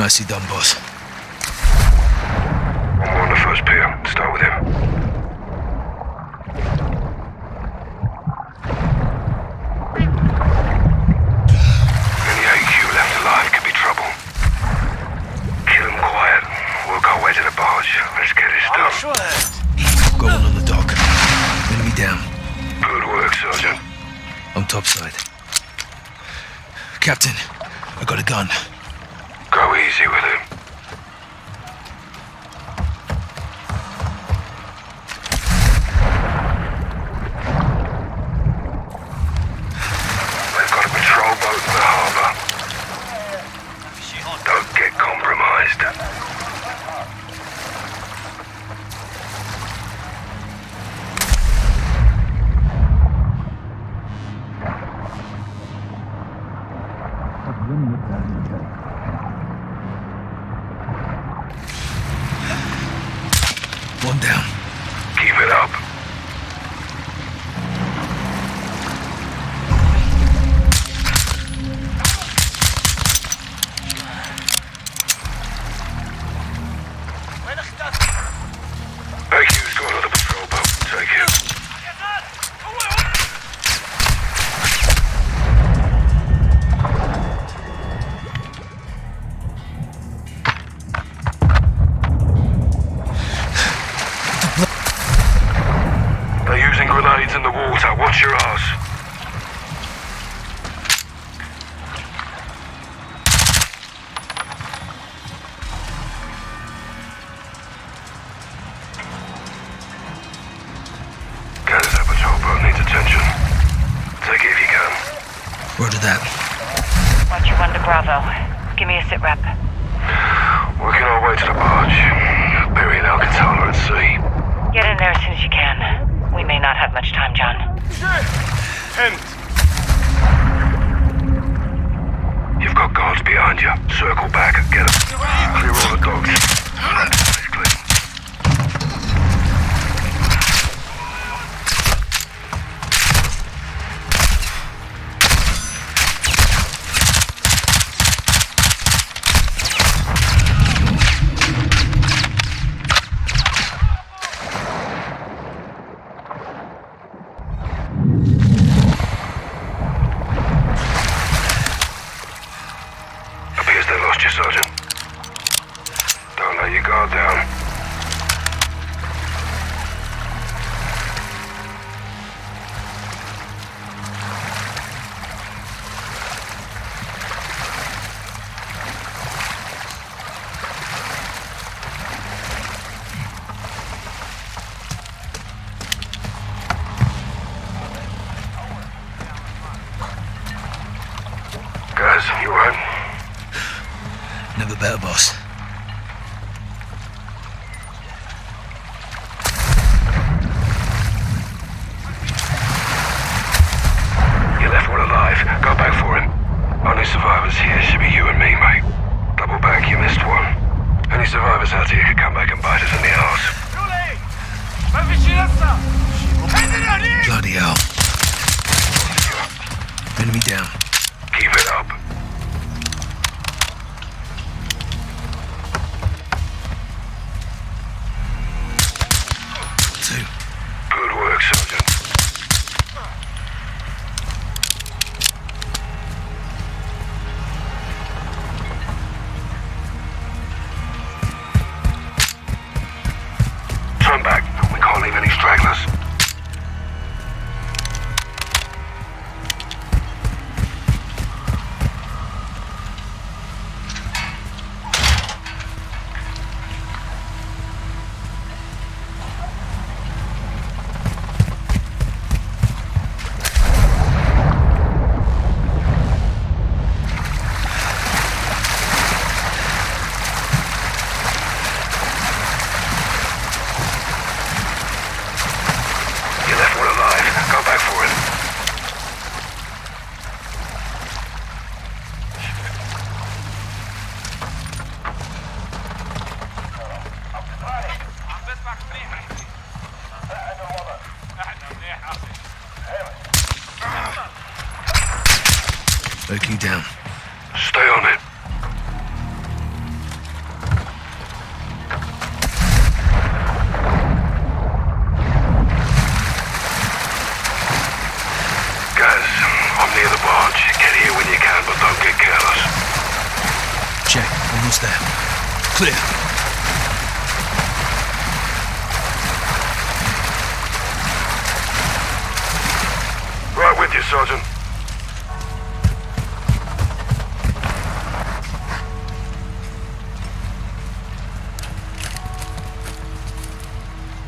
Nicely done, boss. One more on the first pier. Start with him. Any AQ left alive could be trouble. Kill him quiet. Work our way to the barge. Let's get this done. Got one on the dock. Enemy down. Good work, Sergeant. On topside. Captain, I got a gun. Easy with him. Roger that. Watch your one to Bravo. Give me a sit rep. Working our way to the barge. Burying Al-Qatala at sea. Get in there as soon as you can. We may not have much time, John. You've got guards behind you. Circle back. and Get them. Clear all the dogs. It's clear. Appears they lost you, Sergeant. Don't let your guard down. Guys, you alright? Never better, boss. You left one alive. Go back for him. Only survivors here should be you and me, mate. Double back, you missed one. Any survivors out here could come back and bite us in the arse. Bloody hell. Enemy down. Almost. Clear. Right with you, Sergeant.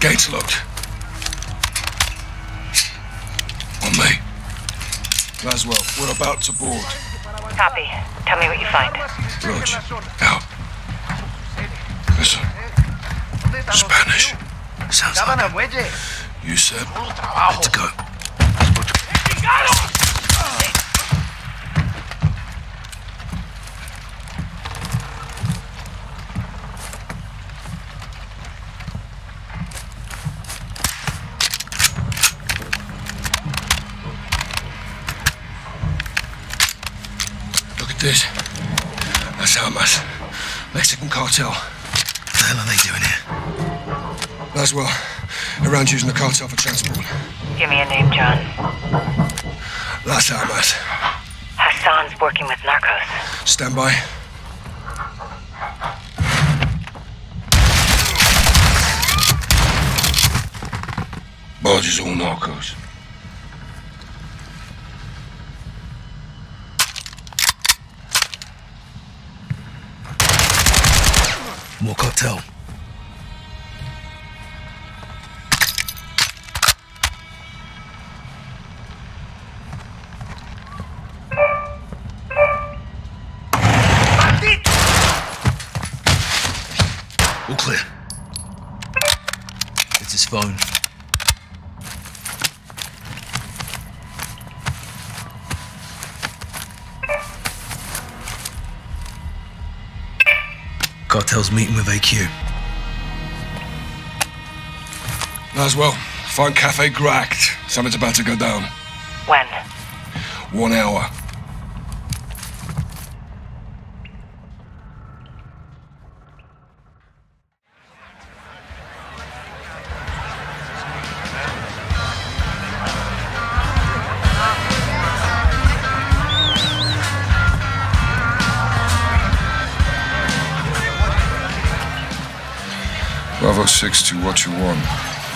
Gates locked. On me. Laswell, we're about to board. Copy. Tell me what you find. Roach, out. Listen. Spanish. Sounds like it. You said to go. This. That's Armas. Mexican cartel. What the hell are they doing here? Laswell, around using the cartel for transport. Give me a name, John. Las Almas. Hassan's working with narcos. Stand by. Barges all narcos. More clear. It's his phone. Cartel's meeting with AQ. As well, find Cafe Gracht. Something's about to go down. When? One hour. Bravo 6 to Watcher One.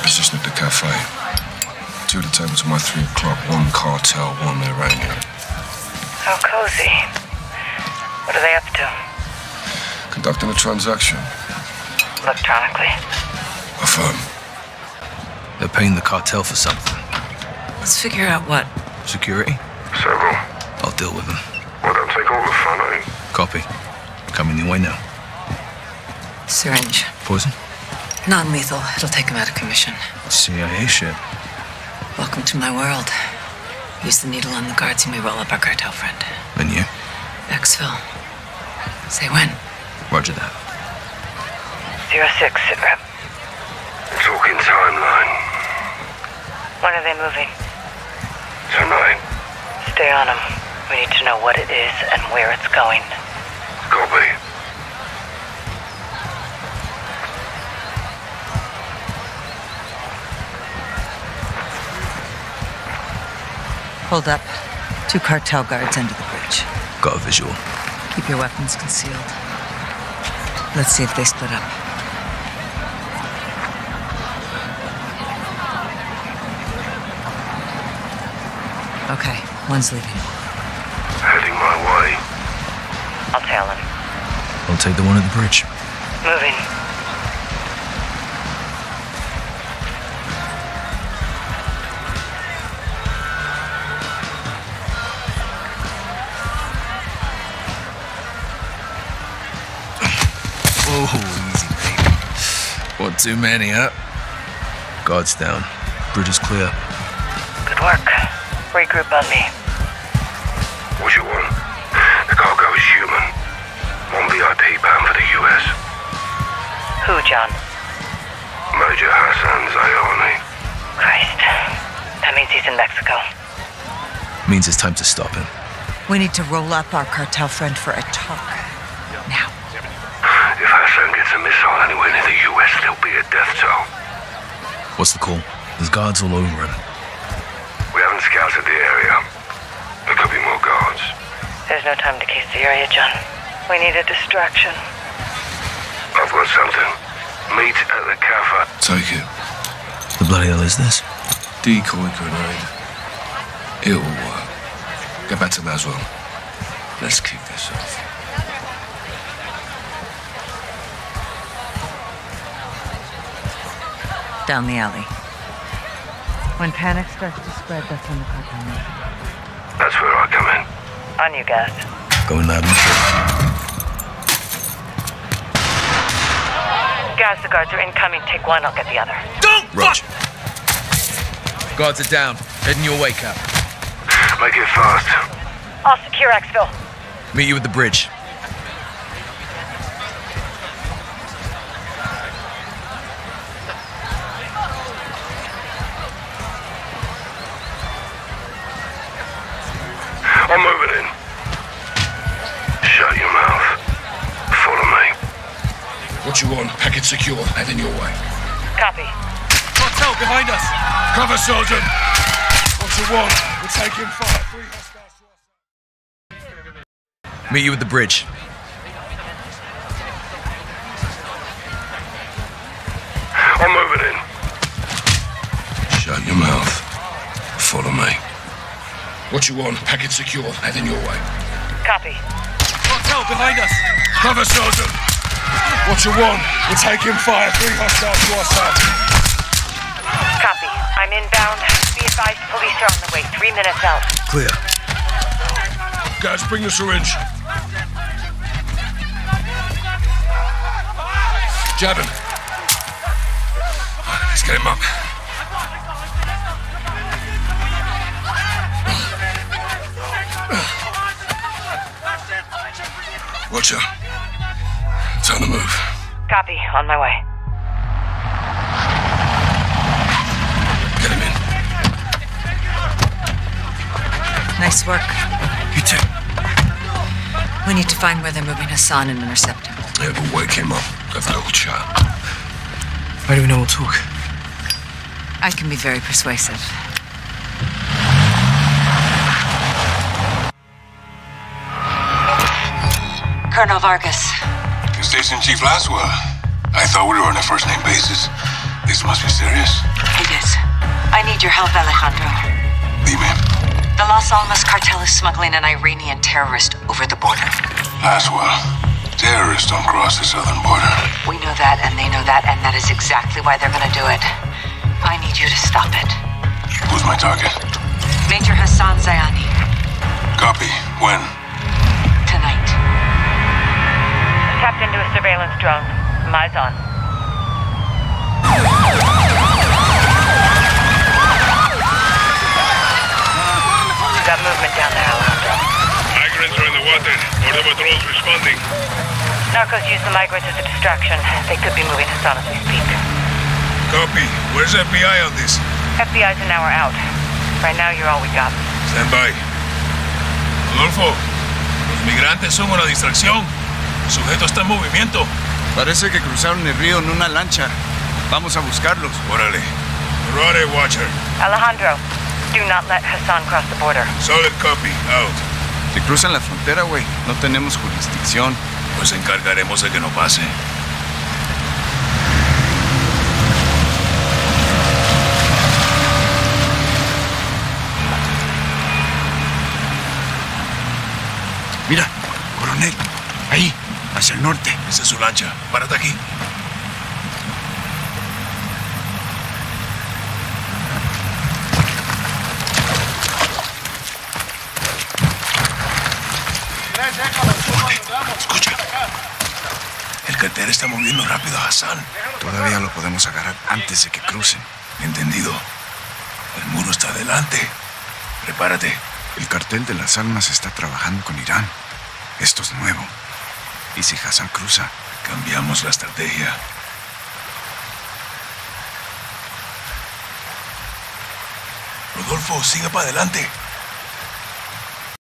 Position at the cafe. Two of the tables at my 3 o'clock. One cartel, one Iranian. How cozy. What are they up to? Conducting a transaction. Electronically. Affirm. They're paying the cartel for something. Let's figure out what. Security? Several. I'll deal with them. Well, don't take all the fun, eh? Copy. Coming your way now. Syringe. Poison? Non lethal. It'll take him out of commission. CIA shit. Welcome to my world. Use the needle on the guards and we roll up our cartel friend. And you? Exfil. Say when. Roger that. Zero six, sit rep. Talking timeline. When are they moving? Tonight. Stay on them. We need to know what it is and where it's going. Copy. Hold up. Two cartel guards under the bridge. Got a visual. Keep your weapons concealed. Let's see if they split up. Okay, one's leaving. Heading my way. I'll tail him. I'll take the one at the bridge. Moving. Too many, huh? Guards down. Bridge is clear. Good work. Regroup on me. What you want? The cargo is human. One VIP bound for the US. Who, John? Major Hassan Zayani. Christ. That means he's in Mexico. Means it's time to stop him. We need to roll up our cartel friend for a talk. Now. Missile anywhere near the US, there'll be a death toll. What's the call? There's guards all over him. We haven't scouted the area. There could be more guards. There's no time to case the area, John. We need a distraction. I've got something. Meet at the cafe. Take it. The bloody hell is this? Decoy grenade. It'll work. Get back to Laswell. Let's kick this off. Down the alley. When panic starts to spread, that's when the cartel moves. That's where I come in. On you, guys. Going loud and clear. Guys, the guards are incoming. Take one, I'll get the other. Don't! Roger. Guards are down. Heading your way, Cap. Make it fast. I'll secure exfil. Meet you at the bridge. You want? Packet secure. Heading your way. Copy. Cartel behind us! Cover, Sergeant! What you want? We're taking fire. Three hostiles to our. Meet you at the bridge. I'm moving in. Shut your mouth. Follow me. What you want? Packet secure. Head in your way. Copy. Cartel behind us! Cover, Sergeant! What you want? We're taking fire. Three hostiles to our side. Copy. I'm inbound. Be advised, police are on the way. Three minutes out. Clear. Guys, bring the syringe. Jab him. Let's get him up. Watcher. Time to move. Copy. On my way. Get him in. Nice work. You too. We need to find where they're moving Hassan and intercept him. Yeah, we'll wake him up. Have a little chat. How do we know we'll talk? I can be very persuasive. Colonel Vargas. Station Chief Laswell. I thought we were on a first name basis. This must be serious. It is. I need your help, Alejandro. Dime. The Las Almas cartel is smuggling an Iranian terrorist over the border. Laswell. Terrorists don't cross the southern border. We know that, and they know that, and that is exactly why they're gonna do it. I need you to stop it. Who's my target? Major Hassan Zayani, Copy. When? tonight. Tapped into a surveillance drone. Eyes on. Got movement down there, Alejandro. Migrants are in the water. Border patrol's responding. Narcos use the migrants as a distraction. They could be moving Hassan as we speak. Copy. Where's FBI on this? FBI's an hour out. Right now, you're all we got. Stand by. Rodolfo, los migrantes son una distracción. El sujeto está en movimiento. Parece que cruzaron el río en una lancha. Vamos a buscarlos. Órale. Roddy, Watcher. Alejandro, do not let Hassan cross the border. Solid copy. Out. Si cruzan la frontera, güey, no tenemos jurisdicción. Pues encargaremos de que no pase. Mira, coronel, ahí, hacia el norte. Esa es su lancha. Párate aquí. Escucha. El cartel está moviendo rápido a Hassan. Todavía lo podemos agarrar antes de que crucen. Entendido. El muro está adelante. Prepárate. El cartel de las almas está trabajando con Irán. Esto es nuevo. ¿Y si Hassan cruza? Cambiamos la estrategia. Rodolfo, siga para adelante.